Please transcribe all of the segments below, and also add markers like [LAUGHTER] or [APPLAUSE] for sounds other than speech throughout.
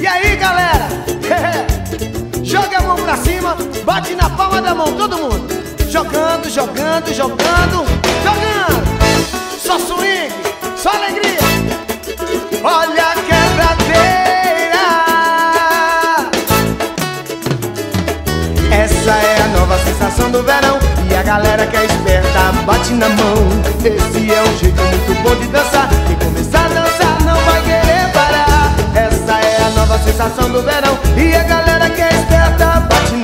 E aí, galera? [LAUGHS] Joga a mão pra cima, bate na palma da mão, todo mundo. Jogando, jogando, jogando, jogando. Só swing, só alegria. Olha a quebradeira. Essa é a nova sensação do verão. E a galera que é esperta bate na mão. Esse é um jeito muito bom de dançar.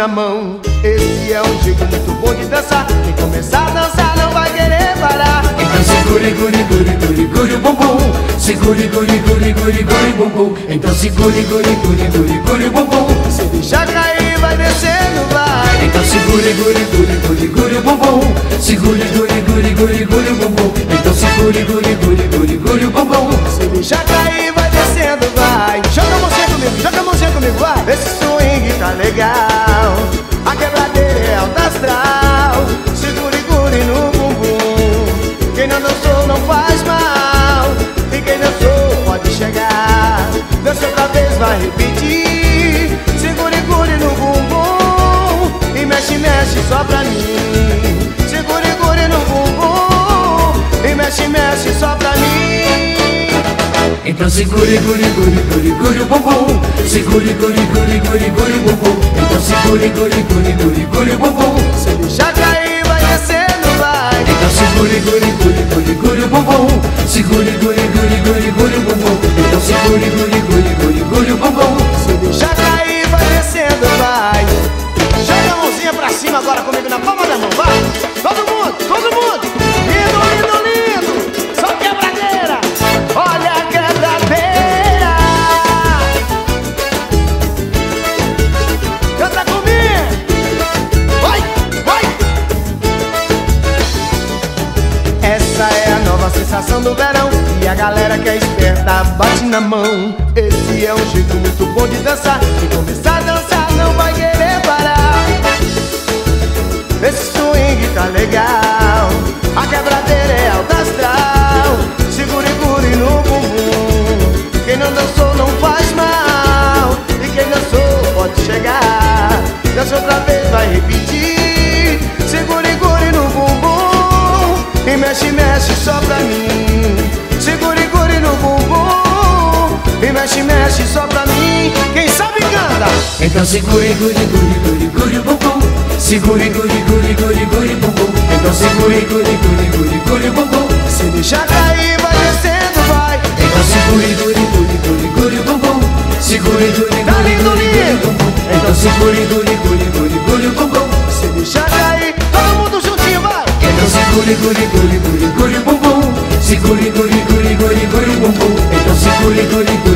Na mão. Esse é um jeito muito bom de dançar. Quem começar a dançar não vai querer parar. Então segure, guri, guri, guri, guri, o bumbum Segure, guri, guri, guri, guri, bumbum Então segure, guri, guri, guri, guri, o bumbum Se deixar cair vai descendo, vai. Então segure, guri, guri, guri, guri, o bumbum Segure, guri, guri, guri, guri, o bumbum Então segure, guri, guri, guri, guri, o bumbum Se deixar cair vai descendo, vai. Joga a mãozinha comigo, joga a mãozinha comigo, vai. Esse swing tá legal. Vai repetir. Segure, guri no bumbum. E mexe, mexe só pra mim. Segure, guri no bumbum. E mexe, mexe só pra mim. Então segure, guri, guri, guri, guri, o bumbum Segure, guri, guri, guri, guri, o bumbum Então segure, guri, guri, guri, guri, o bumbum Se deixar cair vai descendo, vai Então segure, guri, guri, guri, guri, o bumbum Segure, guri, guri, guri, guri, o bumbum Então segure, guri, guri, do verão. E a galera que é esperta bate na mão. Esse é um jeito muito bom de dançar. Quem começar a dançar não vai querer parar. Esse swing tá legal. A quebradeira é alta astral. Segure, guri no bumbum. Quem não dançou não faz mal. E quem dançou pode chegar. Dança outra vez, vai repetir. Segure, guri no bumbum. E mexe, mexe só pra mim Então segure, guri, guri, guri, guri, bumbum Segure, guri, guri, guri, guri, bumbum Então segure, guri, guri, guri, guri, bumbum Se deixar cair vai descendo, vai Então segure, guri, guri, guri, guri, bumbum Segure, guri, Tá guri, guri, guri, bumbum Então segure, guri, guri, guri, guri, bumbum Se deixar cair, todo mundo juntinho, vai Então segure, guri, guri, guri, guri, bumbum Segure, guri, guri, guri, guri, bumbum Então segure, guri, guri,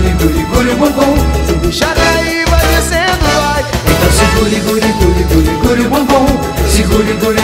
Guli Guli